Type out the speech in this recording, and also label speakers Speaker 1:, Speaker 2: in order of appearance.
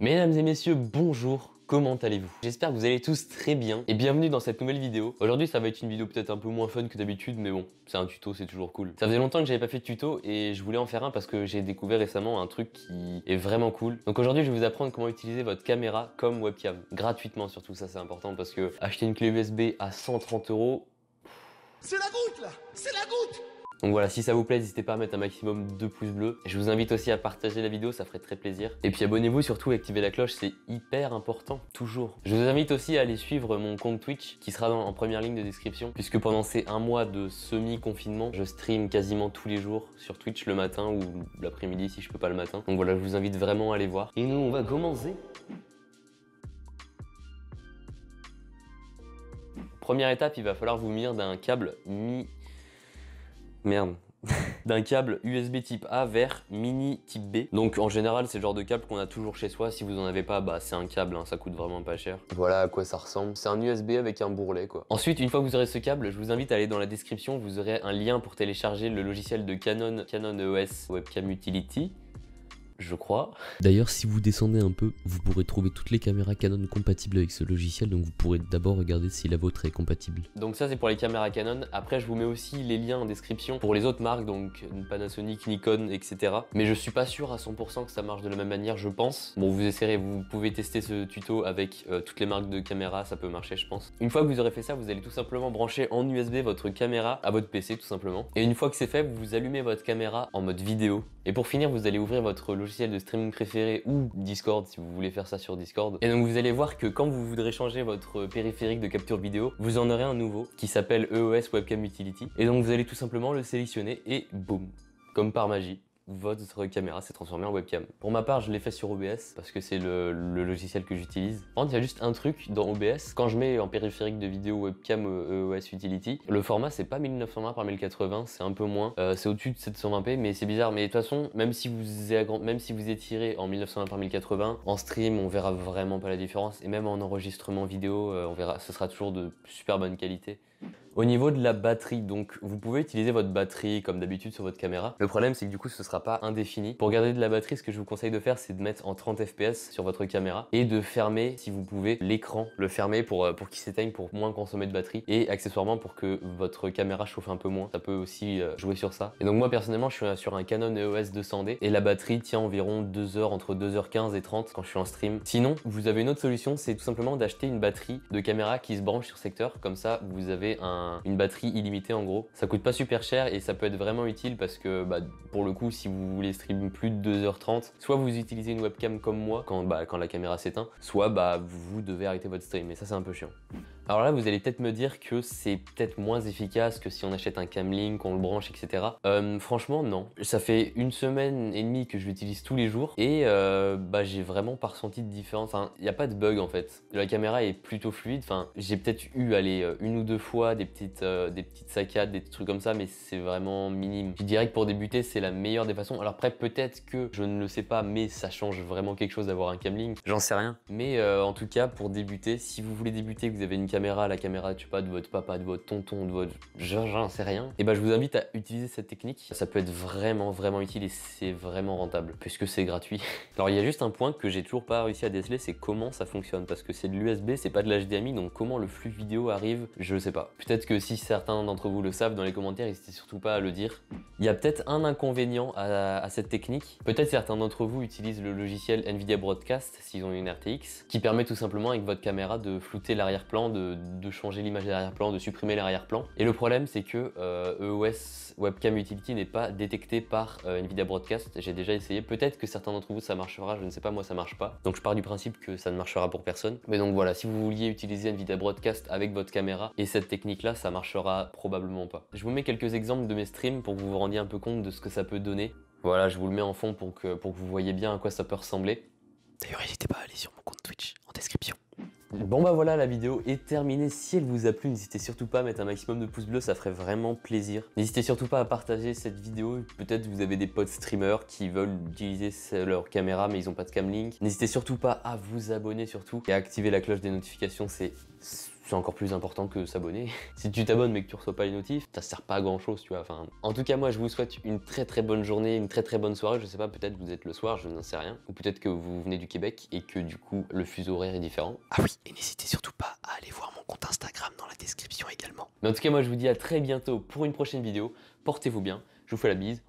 Speaker 1: Mesdames et messieurs, bonjour Comment allez-vous? J'espère que vous allez tous très bien et bienvenue dans cette nouvelle vidéo. Aujourd'hui ça va être une vidéo peut-être un peu moins fun que d'habitude mais bon, c'est un tuto, c'est toujours cool. Ça faisait longtemps que j'avais pas fait de tuto et je voulais en faire un parce que j'ai découvert récemment un truc qui est vraiment cool. Donc aujourd'hui je vais vous apprendre comment utiliser votre caméra comme webcam. Gratuitement surtout, ça c'est important parce que acheter une clé USB à 130 euros...
Speaker 2: C'est la goutte là C'est la goutte
Speaker 1: donc voilà, si ça vous plaît, n'hésitez pas à mettre un maximum de pouces bleus. Je vous invite aussi à partager la vidéo, ça ferait très plaisir. Et puis abonnez-vous surtout, activez la cloche, c'est hyper important, toujours. Je vous invite aussi à aller suivre mon compte Twitch, qui sera en première ligne de description, puisque pendant ces un mois de semi-confinement, je stream quasiment tous les jours sur Twitch le matin ou l'après-midi si je peux pas le matin. Donc voilà, je vous invite vraiment à aller voir. Et nous, on va commencer Première étape, il va falloir vous munir d'un câble mi Merde. d'un câble USB type A vers mini type B. Donc en général c'est le genre de câble qu'on a toujours chez soi. Si vous en avez pas, bah c'est un câble, hein, ça coûte vraiment pas cher. Voilà à quoi ça ressemble. C'est un USB avec un bourrelet quoi. Ensuite, une fois que vous aurez ce câble, je vous invite à aller dans la description. Vous aurez un lien pour télécharger le logiciel de Canon, Canon EOS Webcam Utility je crois.
Speaker 3: D'ailleurs, si vous descendez un peu, vous pourrez trouver toutes les caméras Canon compatibles avec ce logiciel, donc vous pourrez d'abord regarder si la vôtre est compatible.
Speaker 1: Donc ça, c'est pour les caméras Canon. Après, je vous mets aussi les liens en description pour les autres marques, donc Panasonic, Nikon, etc. Mais je suis pas sûr à 100% que ça marche de la même manière, je pense. Bon, vous essayerez, vous pouvez tester ce tuto avec euh, toutes les marques de caméras, ça peut marcher, je pense. Une fois que vous aurez fait ça, vous allez tout simplement brancher en USB votre caméra à votre PC, tout simplement. Et une fois que c'est fait, vous allumez votre caméra en mode vidéo. Et pour finir, vous allez ouvrir votre logiciel de streaming préféré ou Discord si vous voulez faire ça sur Discord. Et donc vous allez voir que quand vous voudrez changer votre périphérique de capture vidéo, vous en aurez un nouveau qui s'appelle EOS Webcam Utility. Et donc vous allez tout simplement le sélectionner et boum, comme par magie, votre caméra s'est transformée en webcam. Pour ma part, je l'ai fait sur OBS parce que c'est le, logiciel que j'utilise. Par contre, il y a juste un truc dans OBS. Quand je mets en périphérique de vidéo webcam EOS e Utility, le format c'est pas 1920 par 1080, c'est un peu moins. Euh, c'est au-dessus de 720p, mais c'est bizarre. Mais de toute façon, même si vous même si vous étirez en 1920 par 1080, en stream, on verra vraiment pas la différence. Et même en enregistrement vidéo, euh, ce sera toujours de super bonne qualité. Au niveau de la batterie, donc vous pouvez utiliser votre batterie comme d'habitude sur votre caméra. Le problème c'est que du coup ce sera pas indéfini. Pour garder de la batterie, ce que je vous conseille de faire c'est de mettre en 30 fps sur votre caméra et de fermer si vous pouvez l'écran, le fermer pour, euh, pour qu'il s'éteigne pour moins consommer de batterie et accessoirement pour que votre caméra chauffe un peu moins. Ça peut aussi euh, jouer sur ça. Et donc moi personnellement je suis sur un Canon EOS 200D et la batterie tient environ 2 heures entre 2h15 et 30 quand je suis en stream. Sinon vous avez une autre solution c'est tout simplement d'acheter une batterie de caméra qui se branche sur secteur comme ça vous avez un une batterie illimitée en gros. Ça coûte pas super cher et ça peut être vraiment utile parce que bah, pour le coup si vous voulez stream plus de 2h30, soit vous utilisez une webcam comme moi quand, bah, la caméra s'éteint, soit bah, vous devez arrêter votre stream et ça c'est un peu chiant. Alors là, vous allez peut-être me dire que c'est peut-être moins efficace que si on achète un Camlink, on le branche, etc. Euh, franchement, non. Ça fait une semaine et demie que je l'utilise tous les jours et euh, bah, j'ai vraiment pas ressenti de différence. Enfin, il n'y a pas de bug en fait. La caméra est plutôt fluide. Enfin, j'ai peut-être eu, allez, euh, une ou deux fois des petites, des petites saccades, des trucs comme ça, mais c'est vraiment minime. Je dirais que pour débuter, c'est la meilleure des façons. Alors après, peut-être que je ne le sais pas, mais ça change vraiment quelque chose d'avoir un Camlink. J'en sais rien. Mais en tout cas, pour débuter, si vous voulez débuter, que vous avez une caméra la caméra, tu sais pas, de votre papa, de votre tonton, de votre... j'en sais rien. Et bah je vous invite à utiliser cette technique. Ça peut être vraiment, vraiment utile et c'est vraiment rentable, puisque c'est gratuit. Alors il y a juste un point que j'ai toujours pas réussi à déceler, c'est comment ça fonctionne, parce que c'est de l'USB, c'est pas de l'HDMI, donc comment le flux vidéo arrive, je sais pas. Peut-être que si certains d'entre vous le savent dans les commentaires, n'hésitez surtout pas à le dire. Il y a peut-être un inconvénient à, à cette technique. Peut-être certains d'entre vous utilisent le logiciel Nvidia Broadcast s'ils ont une RTX, qui permet tout simplement avec votre caméra de flouter l'arrière-plan, de de, changer l'image de l'arrière-plan, de supprimer l'arrière-plan. Et le problème, c'est que EOS euh, e Webcam Utility n'est pas détecté par euh, Nvidia Broadcast. J'ai déjà essayé. Peut-être que certains d'entre vous, ça marchera. Je ne sais pas, moi, ça marche pas. Donc, je pars du principe que ça ne marchera pour personne. Mais donc, voilà, si vous vouliez utiliser Nvidia Broadcast avec votre caméra et cette technique-là, ça marchera probablement pas. Je vous mets quelques exemples de mes streams pour que vous vous rendiez un peu compte de ce que ça peut donner. Voilà, je vous le mets en fond pour que, pour que vous voyez bien à quoi ça peut ressembler.
Speaker 3: D'ailleurs, n'hésitez pas à aller sur mon compte Twitch en description.
Speaker 1: Bon bah voilà, la vidéo est terminée. Si elle vous a plu, n'hésitez surtout pas à mettre un maximum de pouces bleus, ça ferait vraiment plaisir. N'hésitez surtout pas à partager cette vidéo. Peut-être vous avez des potes streamers qui veulent utiliser leur caméra mais ils ont pas de camlink. N'hésitez surtout pas à vous abonner surtout et à activer la cloche des notifications, c'est c'est encore plus important que s'abonner. si tu t'abonnes mais que tu reçois pas les notifs, ça sert pas à grand chose, tu vois. Enfin, en tout cas, moi, je vous souhaite une très très bonne journée, une très très bonne soirée. Je sais pas, peut-être vous êtes le soir, je n'en sais rien. Ou peut-être que vous venez du Québec et que du coup, le fuseau horaire est différent.
Speaker 2: Ah oui, et n'hésitez surtout pas à aller voir mon compte Instagram dans la description également.
Speaker 1: Mais en tout cas, moi, je vous dis à très bientôt pour une prochaine vidéo. Portez-vous bien. Je vous fais la bise.